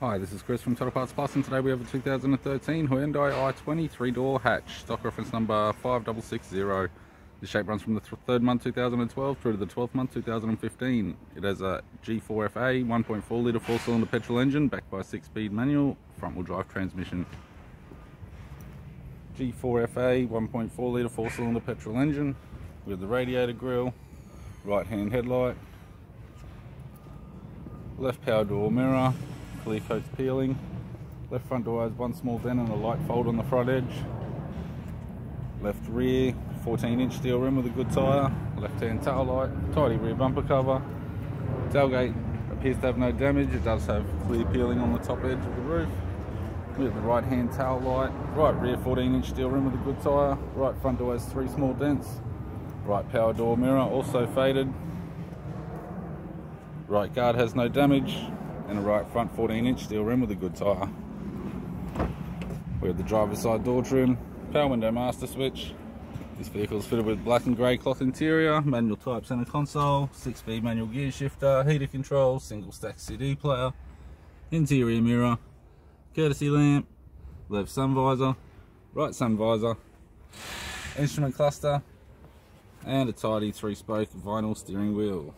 Hi, this is Chris from Total Parts Plus and today we have a 2013 Hyundai i20 three-door hatch, stock reference number 5660. The shape runs from the th third month 2012 through to the 12th month 2015. It has a G4FA 1.4 litre four-cylinder petrol engine backed by a six-speed manual front-wheel drive transmission. G4FA 1.4 litre four-cylinder petrol engine with the radiator grille, right-hand headlight, left power door mirror, clear coats peeling. Left front door has one small dent and a light fold on the front edge. Left rear, 14 inch steel rim with a good tyre. Left hand tail light, tidy rear bumper cover. Tailgate appears to have no damage. It does have clear peeling on the top edge of the roof. We have the right hand tail light. Right rear 14 inch steel rim with a good tyre. Right front door has three small dents. Right power door mirror also faded. Right guard has no damage and a right front 14 inch steel rim with a good tyre. We have the driver's side door trim, power window master switch. This vehicle is fitted with black and grey cloth interior, manual type center console, 6 speed manual gear shifter, heater control, single stack CD player, interior mirror, courtesy lamp, left sun visor, right sun visor, instrument cluster, and a tidy three spoke vinyl steering wheel.